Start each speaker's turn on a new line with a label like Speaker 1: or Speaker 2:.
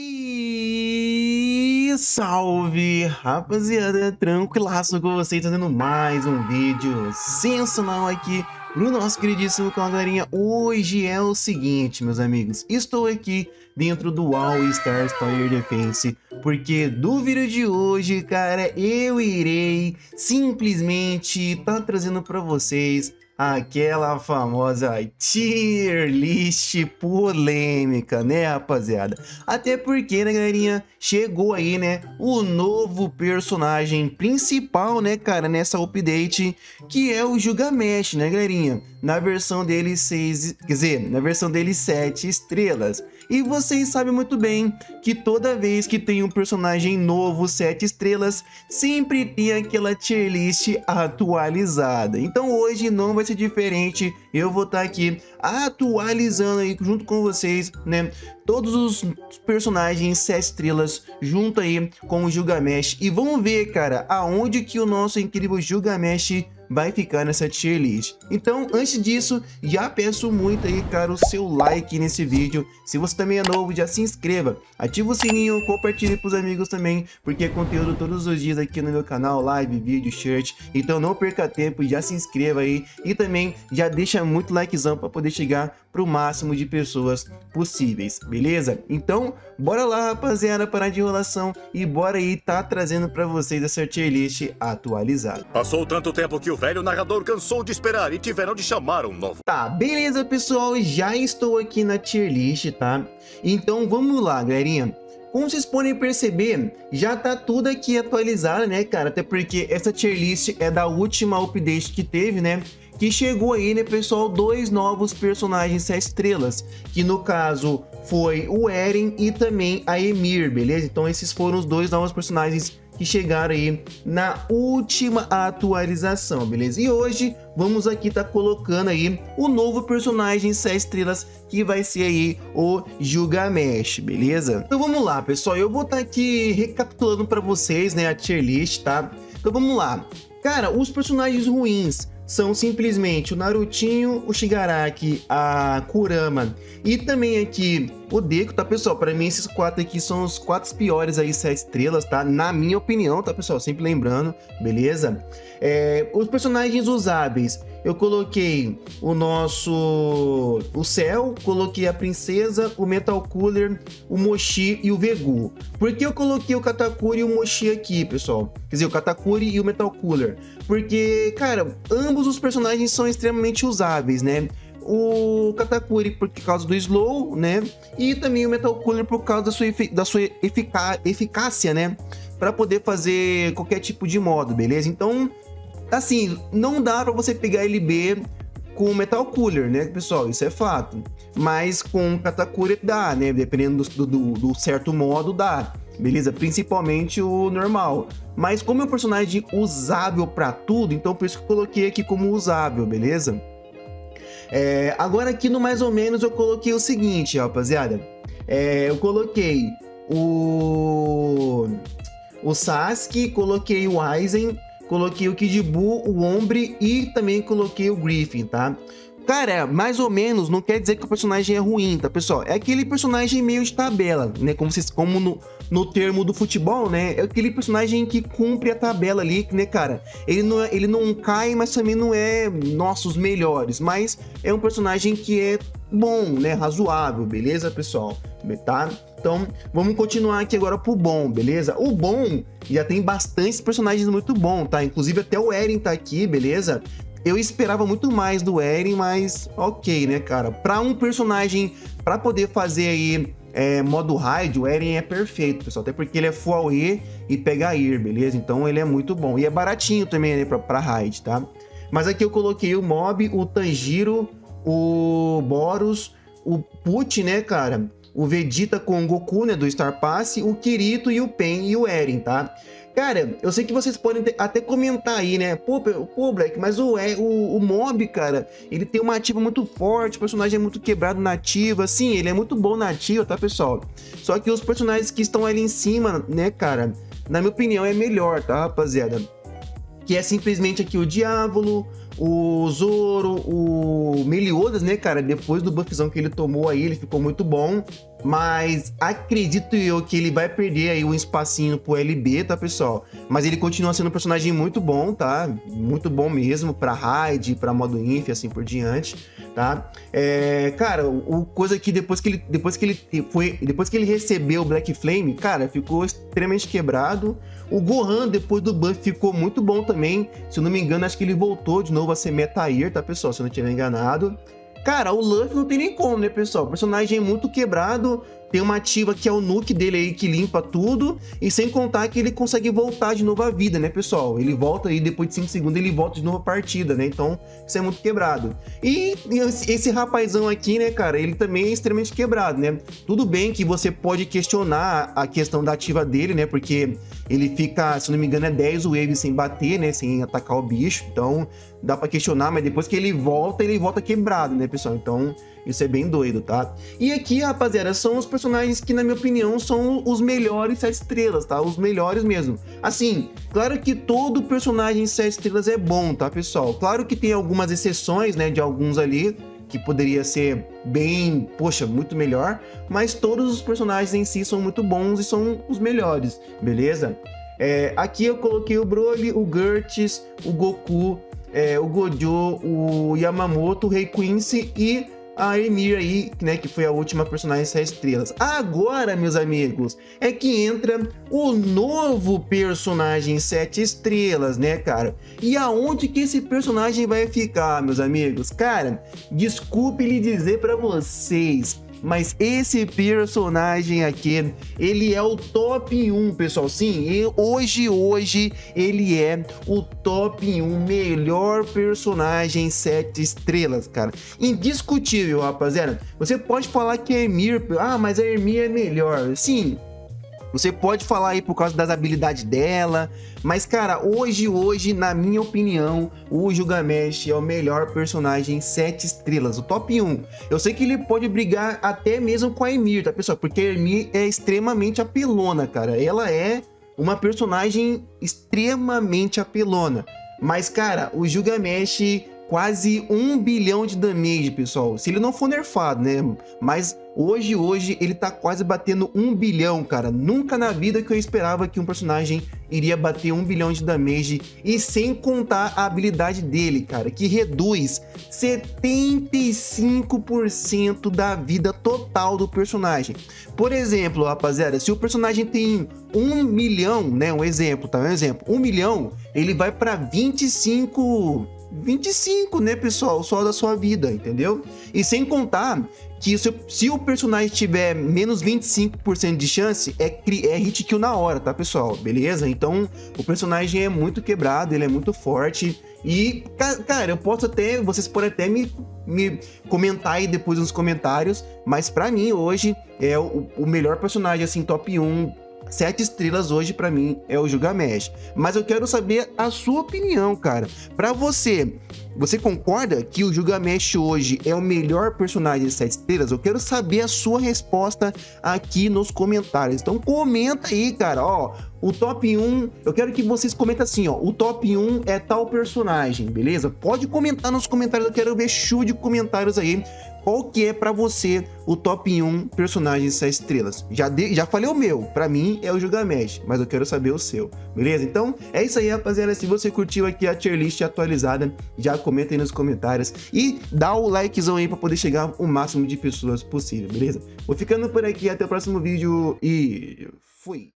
Speaker 1: E salve, rapaziada, tranquilaço com vocês, trazendo mais um vídeo sensacional aqui no nosso queridíssimo canal, galerinha. Hoje é o seguinte, meus amigos, estou aqui dentro do All Stars Tower Defense, porque do vídeo de hoje, cara, eu irei simplesmente tá trazendo para vocês aquela famosa tier list polêmica, né, rapaziada? Até porque, né, galerinha, chegou aí, né, o novo personagem principal, né, cara, nessa update, que é o Gilgamesh, né, galerinha? Na versão dele 6, quer dizer, na versão dele 7 estrelas. E vocês sabem muito bem que toda vez que tem um personagem novo 7 estrelas, sempre tem aquela tier list atualizada. Então hoje não vai ser diferente, eu vou estar tá aqui atualizando aí junto com vocês, né, todos os personagens 7 estrelas junto aí com o Gilgamesh e vamos ver, cara, aonde que o nosso incrível Gilgamesh vai ficar nessa tier list. Então, antes disso, já peço muito aí, cara, o seu like nesse vídeo. Se você também é novo, já se inscreva, ativa o sininho, compartilhe pros amigos também, porque é conteúdo todos os dias aqui no meu canal, live, vídeo, shirt. Então não perca tempo, já se inscreva aí e também já deixa muito likezão para poder chegar pro máximo de pessoas possíveis, beleza? Então, bora lá, rapaziada, parar de enrolação e bora aí tá trazendo para vocês essa tier list atualizada.
Speaker 2: Passou tanto tempo que o velho narrador cansou de esperar e tiveram de chamar um novo.
Speaker 1: Tá, beleza, pessoal, já estou aqui na tier list, tá? Então, vamos lá, galerinha. Como vocês podem perceber, já tá tudo aqui atualizado, né, cara? Até porque essa tier list é da última update que teve, né? que chegou aí, né, pessoal, dois novos personagens 7 estrelas, que no caso foi o Eren e também a Emir, beleza? Então esses foram os dois novos personagens que chegaram aí na última atualização, beleza? E hoje vamos aqui tá colocando aí o novo personagem 7 estrelas que vai ser aí o Gilgamesh, beleza? Então vamos lá, pessoal, eu vou estar tá aqui recapitulando para vocês, né, a tier list, tá? Então vamos lá. Cara, os personagens ruins são simplesmente o Narutinho, o Shigaraki, a Kurama e também aqui o Deku, tá, pessoal? Para mim, esses quatro aqui são os quatro piores aí, sete estrelas, tá? Na minha opinião, tá, pessoal? Sempre lembrando, beleza? É, os personagens usáveis, eu coloquei o nosso... o Cell, coloquei a Princesa, o Metal Cooler, o Mochi e o Vegu. Por que eu coloquei o Katakuri e o Mochi aqui, pessoal? Quer dizer, o Katakuri e o Metal Cooler. Porque, cara, ambos os personagens são extremamente usáveis, né? O Katakuri por causa do slow, né? E também o Metal Cooler por causa da sua, da sua eficá eficácia, né? Para poder fazer qualquer tipo de modo, beleza? Então, assim, não dá para você pegar LB com Metal Cooler, né, pessoal? Isso é fato. Mas com Katakuri dá, né? Dependendo do, do, do certo modo, dá beleza? Principalmente o normal. Mas como é um personagem usável para tudo, então por isso que eu coloquei aqui como usável, beleza? É, agora aqui no mais ou menos eu coloquei o seguinte, rapaziada. É, eu coloquei o o Sasuke, coloquei o Aizen, coloquei o Kid Buu, o Ombre e também coloquei o Griffin, tá? Cara, mais ou menos não quer dizer que o personagem é ruim, tá, pessoal? É aquele personagem meio de tabela, né? Como, vocês, como no, no termo do futebol, né? É aquele personagem que cumpre a tabela ali, né, cara? Ele não, é, ele não cai, mas também não é nossos melhores. Mas é um personagem que é bom, né? Razoável, beleza, pessoal? Tá? Então, vamos continuar aqui agora pro bom, beleza? O bom já tem bastantes personagens muito bom, tá? Inclusive até o Eren tá aqui, beleza? Eu esperava muito mais do Eren, mas ok, né, cara? Pra um personagem, pra poder fazer aí é, modo raid, o Eren é perfeito, pessoal. Até porque ele é full E e pega Ir, beleza? Então ele é muito bom. E é baratinho também, né, pra, pra raid, tá? Mas aqui eu coloquei o Mob, o Tanjiro, o Boros, o Put, né, cara? O Vegeta com o Goku, né, do Star Pass, o Kirito e o Pen e o Eren, tá? Cara, eu sei que vocês podem até comentar aí, né? Pô, pô, Black, mas o, é, o, o Mob, cara, ele tem uma ativa muito forte, o personagem é muito quebrado na ativa. Sim, ele é muito bom na ativa, tá, pessoal? Só que os personagens que estão ali em cima, né, cara, na minha opinião é melhor, tá, rapaziada? Que é simplesmente aqui o Diávolo, o Zoro, o Meliodas, né, cara? Depois do buffzão que ele tomou aí, ele ficou muito bom. Mas acredito eu que ele vai perder aí um espacinho pro LB, tá, pessoal? Mas ele continua sendo um personagem muito bom, tá? Muito bom mesmo pra raid, pra modo inf, assim por diante, tá? É, cara, o coisa que depois que ele depois que ele foi, depois que ele recebeu o Black Flame, cara, ficou extremamente quebrado. O Gohan depois do buff ficou muito bom também. Se eu não me engano, acho que ele voltou de novo a ser Metair, tá, pessoal? Se eu não tiver enganado. Cara, o Luffy não tem nem como, né, pessoal? O personagem é muito quebrado, tem uma ativa que é o nuke dele aí que limpa tudo, e sem contar que ele consegue voltar de novo à vida, né, pessoal? Ele volta aí depois de 5 segundos, ele volta de novo à partida, né? Então, isso é muito quebrado. E esse rapazão aqui, né, cara, ele também é extremamente quebrado, né? Tudo bem que você pode questionar a questão da ativa dele, né? Porque ele fica, se não me engano, é 10 waves sem bater, né? Sem atacar o bicho. Então, dá para questionar, mas depois que ele volta, ele volta quebrado, né, pessoal? Então, isso é bem doido, tá? E aqui, rapaziada, são os personagens que, na minha opinião, são os melhores 7 estrelas, tá? Os melhores mesmo. Assim, claro que todo personagem 7 estrelas é bom, tá, pessoal? Claro que tem algumas exceções, né, de alguns ali, que poderia ser bem, poxa, muito melhor, mas todos os personagens em si são muito bons e são os melhores, beleza? É, aqui eu coloquei o Broly, o Gertz, o Goku, é, o Gojo, o Yamamoto, o Rei Quincy e a Emir aí, né, que foi a última personagem 6 estrelas. Agora, meus amigos, é que entra o novo personagem 7 estrelas, né, cara? E aonde que esse personagem vai ficar, meus amigos? Cara, desculpe lhe dizer para vocês, mas esse personagem aqui, ele é o top 1, pessoal. Sim, hoje, hoje, ele é o top 1 melhor personagem 7 estrelas, cara. Indiscutível, rapaziada. Você pode falar que a Emir, ah, mas a Emir é melhor. Sim, você pode falar aí por causa das habilidades dela, mas cara, hoje, hoje, na minha opinião, o Gilgamesh é o melhor personagem 7 estrelas, o top 1. Eu sei que ele pode brigar até mesmo com a Emir, tá pessoal? Porque a Emir é extremamente apelona, cara. Ela é uma personagem extremamente apelona. Mas cara, o Gilgamesh quase um bilhão de damage, pessoal. Se ele não for nerfado, né? Mas hoje, hoje, ele tá quase batendo um bilhão, cara. Nunca na vida que eu esperava que um personagem iria bater um bilhão de damage. E sem contar a habilidade dele, cara, que reduz 75% da vida total do personagem. Por exemplo, rapaziada, se o personagem tem um milhão, né? Um exemplo, tá? Um exemplo. Um milhão, ele vai para 25 25, né, pessoal? Só da sua vida, entendeu? E sem contar que se, se o personagem tiver menos 25% de chance, é, é hit kill na hora, tá, pessoal? Beleza? Então, o personagem é muito quebrado, ele é muito forte. E, cara, eu posso até, vocês podem até me, me comentar aí depois nos comentários, mas para mim hoje é o, o melhor personagem, assim, top 1 sete estrelas hoje para mim é o Gilgamesh. Mas eu quero saber a sua opinião, cara. Para você, você concorda que o Gilgamesh hoje é o melhor personagem de sete estrelas? Eu quero saber a sua resposta aqui nos comentários. Então comenta aí, cara, ó, o top 1, eu quero que vocês comentem assim, ó, o top 1 é tal personagem, beleza? Pode comentar nos comentários, eu quero ver show de comentários aí qual que é para você o top 1 personagens 6 estrelas. Já, de, já falei o meu, para mim é o Gilgamesh, mas eu quero saber o seu, beleza? Então é isso aí, rapaziada. Se você curtiu aqui a tier list atualizada, já comenta aí nos comentários e dá o likezão aí para poder chegar o máximo de pessoas possível, beleza? Vou ficando por aqui, até o próximo vídeo e fui!